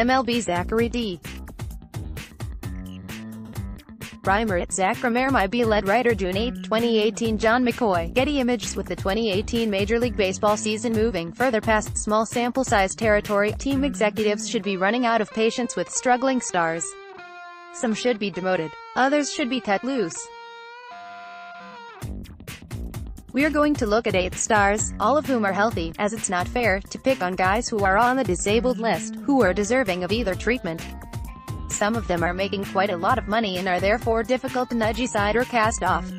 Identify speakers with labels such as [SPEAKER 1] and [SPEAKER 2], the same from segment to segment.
[SPEAKER 1] MLB Zachary D. Rymer at zachrymer My Be Led Writer June 8, 2018 John McCoy, Getty Images with the 2018 Major League Baseball season moving further past small sample size territory, team executives should be running out of patience with struggling stars. Some should be demoted. Others should be cut loose. We're going to look at 8 stars, all of whom are healthy, as it's not fair to pick on guys who are on the disabled list, who are deserving of either treatment. Some of them are making quite a lot of money and are therefore difficult to nudge aside or cast off.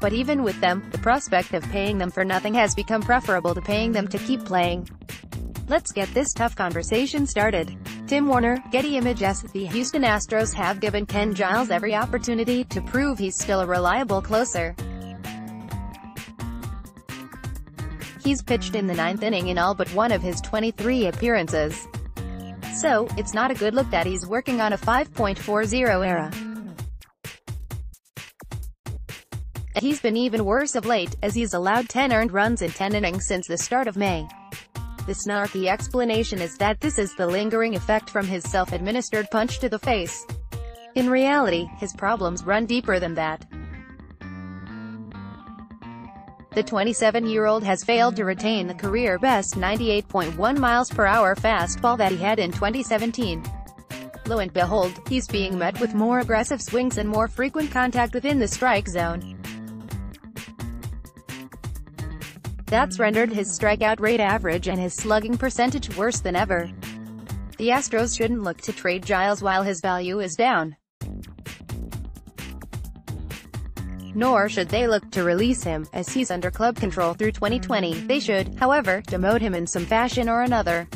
[SPEAKER 1] But even with them, the prospect of paying them for nothing has become preferable to paying them to keep playing. Let's get this tough conversation started. Tim Warner, Getty Images The Houston Astros have given Ken Giles every opportunity to prove he's still a reliable closer. He's pitched in the ninth inning in all but one of his 23 appearances. So, it's not a good look that he's working on a 5.40 ERA. He's been even worse of late, as he's allowed 10 earned runs in 10 innings since the start of May. The snarky explanation is that this is the lingering effect from his self-administered punch to the face. In reality, his problems run deeper than that. The 27-year-old has failed to retain the career-best 98.1 miles per hour fastball that he had in 2017. Lo and behold, he's being met with more aggressive swings and more frequent contact within the strike zone. That's rendered his strikeout rate average and his slugging percentage worse than ever. The Astros shouldn't look to trade Giles while his value is down. nor should they look to release him, as he's under club control through 2020. They should, however, demote him in some fashion or another.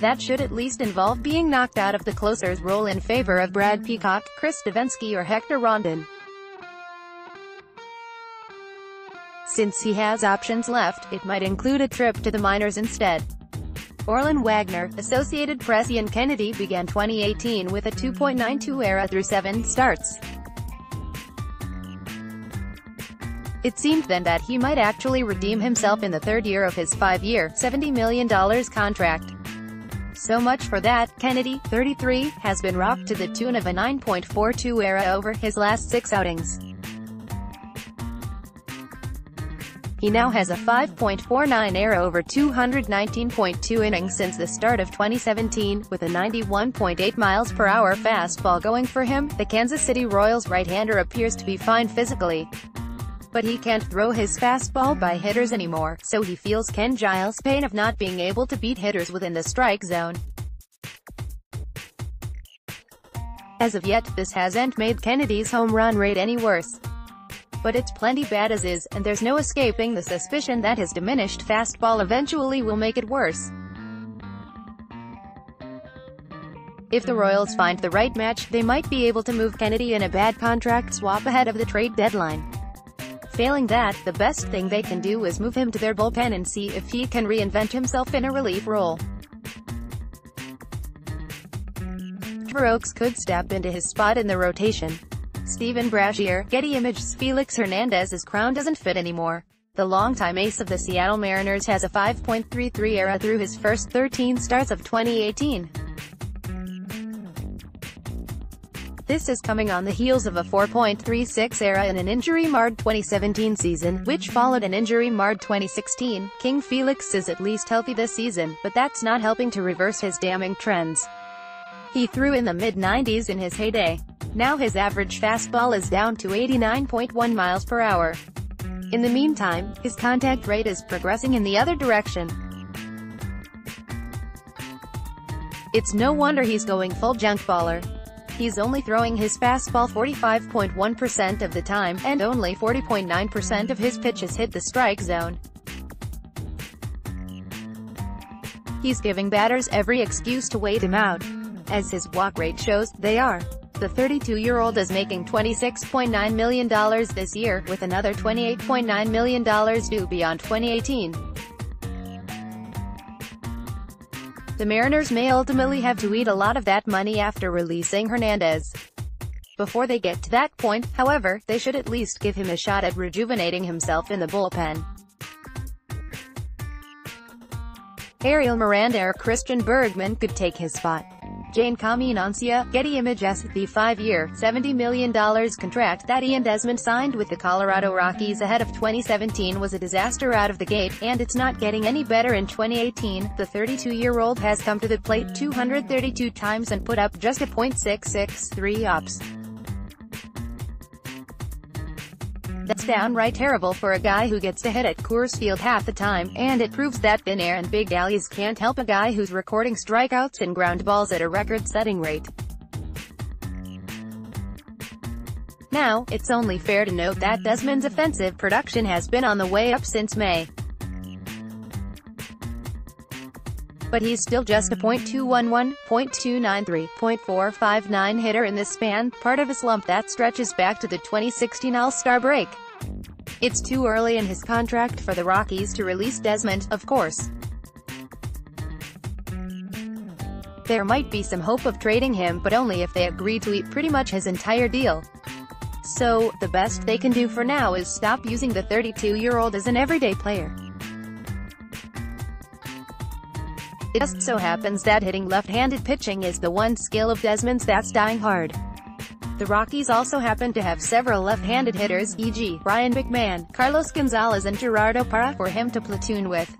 [SPEAKER 1] That should at least involve being knocked out of the closer's role in favor of Brad Peacock, Chris Devenski or Hector Rondon. Since he has options left, it might include a trip to the minors instead. Orlin Wagner, Associated Press Ian Kennedy began 2018 with a 2.92 ERA through seven starts. It seemed then that he might actually redeem himself in the third year of his five-year, $70 million contract. So much for that, Kennedy, 33, has been rocked to the tune of a 9.42 ERA over his last six outings. He now has a 5.49 ERA over 219.2 innings since the start of 2017, with a 91.8 miles per hour fastball going for him. The Kansas City Royals right-hander appears to be fine physically but he can't throw his fastball by hitters anymore, so he feels Ken Giles' pain of not being able to beat hitters within the strike zone. As of yet, this hasn't made Kennedy's home run rate any worse. But it's plenty bad as is, and there's no escaping the suspicion that his diminished fastball eventually will make it worse. If the Royals find the right match, they might be able to move Kennedy in a bad contract swap ahead of the trade deadline. Failing that, the best thing they can do is move him to their bullpen and see if he can reinvent himself in a relief role. Trevor Oaks could step into his spot in the rotation. Steven Brashear, Getty Images Felix Hernandez's crown doesn't fit anymore. The longtime ace of the Seattle Mariners has a 5.33 ERA through his first 13 starts of 2018. This is coming on the heels of a 4.36 ERA in an injury-marred 2017 season, which followed an injury-marred 2016. King Felix is at least healthy this season, but that's not helping to reverse his damning trends. He threw in the mid-90s in his heyday. Now his average fastball is down to 89.1 miles per hour. In the meantime, his contact rate is progressing in the other direction. It's no wonder he's going full junk baller. He's only throwing his fastball 45.1% of the time, and only 40.9% of his pitches hit the strike zone. He's giving batters every excuse to wait him out. As his walk rate shows, they are. The 32-year-old is making $26.9 million this year, with another $28.9 million due beyond 2018. The Mariners may ultimately have to eat a lot of that money after releasing Hernandez. Before they get to that point, however, they should at least give him a shot at rejuvenating himself in the bullpen. Ariel Miranda or Christian Bergman could take his spot. Jane Caminancia, Getty Images, the five-year, $70 million contract that Ian Desmond signed with the Colorado Rockies ahead of 2017 was a disaster out of the gate, and it's not getting any better in 2018. The 32-year-old has come to the plate 232 times and put up just a .663 ops. Downright terrible for a guy who gets to hit at Coors Field half the time, and it proves that thin air and big alleys can't help a guy who's recording strikeouts and ground balls at a record-setting rate. Now, it's only fair to note that Desmond's offensive production has been on the way up since May. but he's still just a .211, .293, .459 hitter in this span, part of a slump that stretches back to the 2016 All-Star break. It's too early in his contract for the Rockies to release Desmond, of course. There might be some hope of trading him but only if they agree to eat pretty much his entire deal. So, the best they can do for now is stop using the 32-year-old as an everyday player. It just so happens that hitting left-handed pitching is the one skill of Desmond's that's dying hard. The Rockies also happen to have several left-handed hitters, e.g., Ryan McMahon, Carlos Gonzalez and Gerardo Parra, for him to platoon with.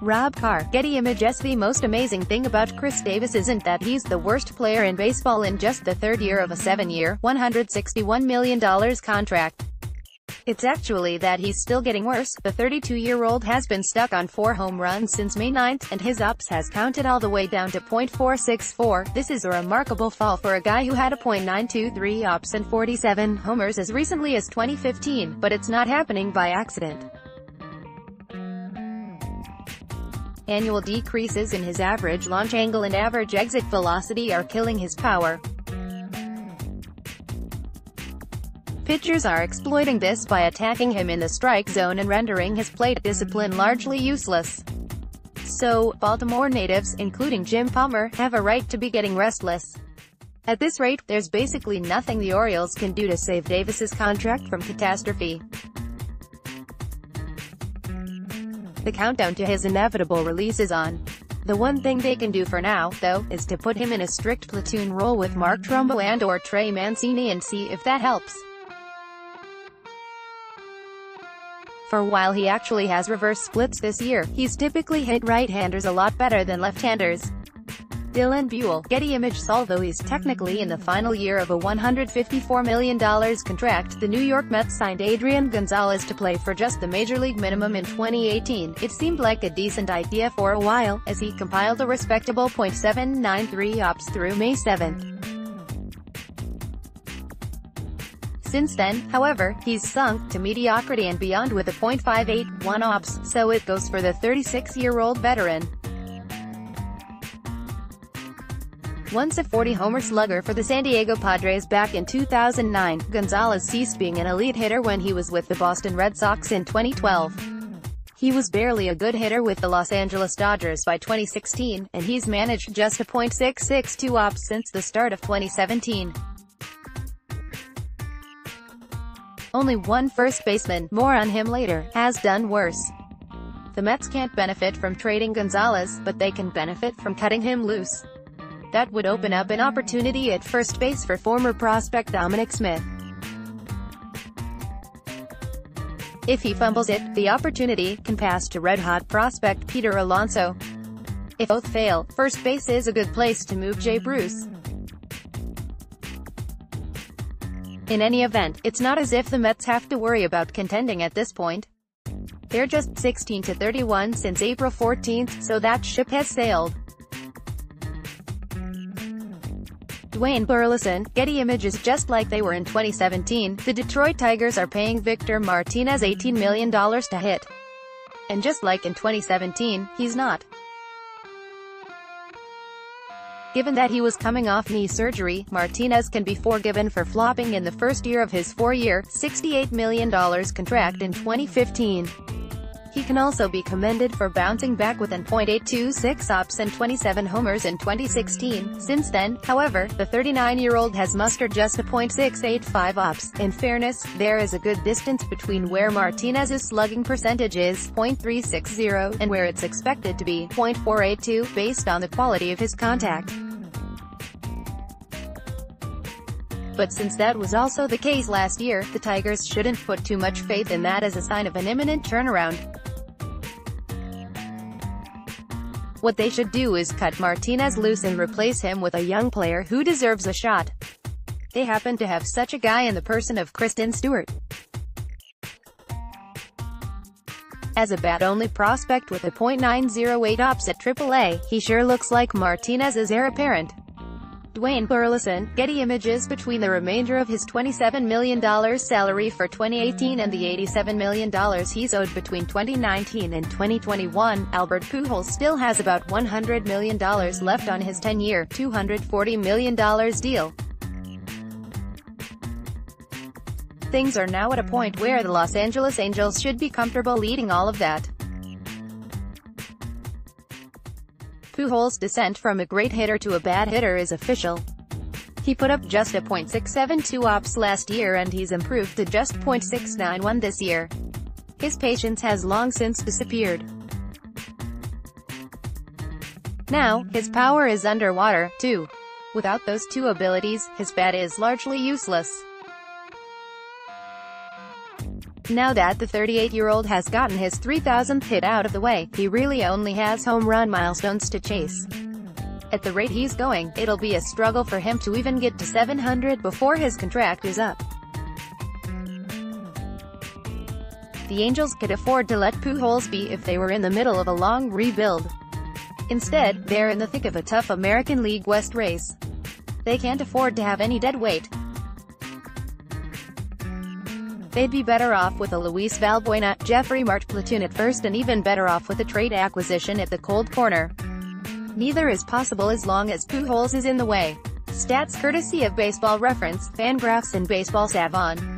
[SPEAKER 1] Rob Carr, Getty Images The most amazing thing about Chris Davis isn't that he's the worst player in baseball in just the third year of a seven-year, $161 million contract. It's actually that he's still getting worse. The 32-year-old has been stuck on four home runs since May 9th, and his OPS has counted all the way down to .464. This is a remarkable fall for a guy who had a .923 ops and 47 homers as recently as 2015, but it's not happening by accident. Annual decreases in his average launch angle and average exit velocity are killing his power. Pitchers are exploiting this by attacking him in the strike zone and rendering his plate discipline largely useless. So, Baltimore natives, including Jim Palmer, have a right to be getting restless. At this rate, there's basically nothing the Orioles can do to save Davis's contract from catastrophe. The countdown to his inevitable release is on. The one thing they can do for now, though, is to put him in a strict platoon role with Mark Trumbo and or Trey Mancini and see if that helps. For while he actually has reverse splits this year, he's typically hit right-handers a lot better than left-handers. Dylan Buell, Getty Images Although he's technically in the final year of a $154 million contract, the New York Mets signed Adrian Gonzalez to play for just the Major League minimum in 2018. It seemed like a decent idea for a while, as he compiled a respectable .793 ops through May 7. Since then, however, he's sunk to mediocrity and beyond with a .581 ops, so it goes for the 36-year-old veteran. Once a 40-homer slugger for the San Diego Padres back in 2009, Gonzalez ceased being an elite hitter when he was with the Boston Red Sox in 2012. He was barely a good hitter with the Los Angeles Dodgers by 2016, and he's managed just a .662 ops since the start of 2017. Only one first baseman, more on him later, has done worse. The Mets can't benefit from trading Gonzalez, but they can benefit from cutting him loose. That would open up an opportunity at first base for former prospect Dominic Smith. If he fumbles it, the opportunity can pass to red-hot prospect Peter Alonso. If both fail, first base is a good place to move Jay Bruce. In any event, it's not as if the Mets have to worry about contending at this point. They're just 16 to 31 since April 14, so that ship has sailed. Duane Burleson, Getty Images Just like they were in 2017, the Detroit Tigers are paying Victor Martinez $18 million to hit. And just like in 2017, he's not. Given that he was coming off knee surgery, Martinez can be forgiven for flopping in the first year of his four-year, $68 million contract in 2015. He can also be commended for bouncing back with an .826 ops and 27 homers in 2016. Since then, however, the 39-year-old has mustered just a .685 ops. In fairness, there is a good distance between where Martinez's slugging percentage is .360 and where it's expected to be .482 based on the quality of his contact. But since that was also the case last year, the Tigers shouldn't put too much faith in that as a sign of an imminent turnaround. What they should do is cut Martinez loose and replace him with a young player who deserves a shot. They happen to have such a guy in the person of Christin Stewart. As a bat-only prospect with a .908 ops at AAA, he sure looks like Martinez's heir apparent. Duane Burleson, Getty Images Between the remainder of his $27 million salary for 2018 and the $87 million he's owed between 2019 and 2021, Albert Pujols still has about $100 million left on his 10-year, $240 million deal. Things are now at a point where the Los Angeles Angels should be comfortable leading all of that. Pujols' descent from a great hitter to a bad hitter is official. He put up just a .672 ops last year and he's improved to just .691 this year. His patience has long since disappeared. Now, his power is underwater, too. Without those two abilities, his bat is largely useless. Now that the 38-year-old has gotten his 3,000th hit out of the way, he really only has home run milestones to chase. At the rate he's going, it'll be a struggle for him to even get to 700 before his contract is up. The Angels could afford to let Pujols be if they were in the middle of a long rebuild. Instead, they're in the thick of a tough American League West race. They can't afford to have any dead weight. They'd be better off with a Luis Valbuena, Jefry Marte platoon at first and even better off with a trade acquisition at the cold corner. Neither is possible as long as Pujols is in the way. Stats courtesy of Baseball Reference, Fangraphs and Baseball Savant.